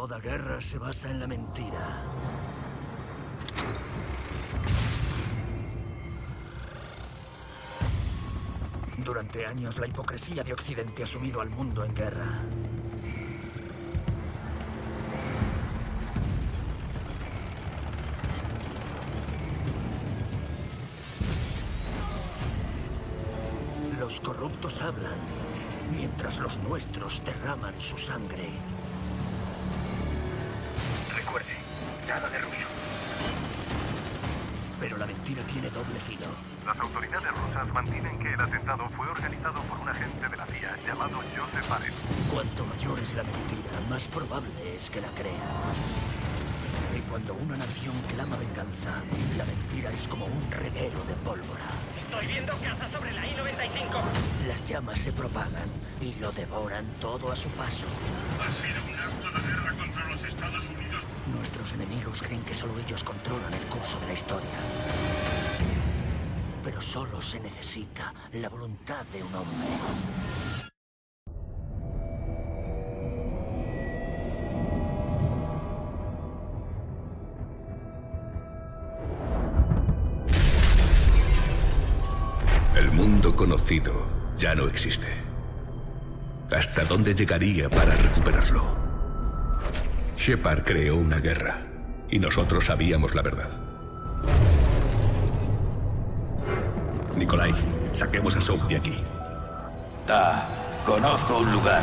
Toda guerra se basa en la mentira. Durante años la hipocresía de Occidente ha sumido al mundo en guerra. Los corruptos hablan, mientras los nuestros derraman su sangre. Las autoridades rusas mantienen que el atentado fue organizado por un agente de la CIA llamado Joseph Allen. Cuanto mayor es la mentira, más probable es que la crea. Y cuando una nación clama venganza, la mentira es como un reguero de pólvora. Estoy viendo caza sobre la I-95. Las llamas se propagan y lo devoran todo a su paso. Ha sido un acto de guerra contra los Estados Unidos. Nuestros enemigos creen que solo ellos controlan el curso de la historia. Pero solo se necesita la voluntad de un hombre. El mundo conocido ya no existe. ¿Hasta dónde llegaría para recuperarlo? Shepard creó una guerra y nosotros sabíamos la verdad. Nikolai, saquemos a Soap de aquí. Ta, conozco un lugar.